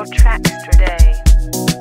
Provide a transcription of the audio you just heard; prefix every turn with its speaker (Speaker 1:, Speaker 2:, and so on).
Speaker 1: your tracks today.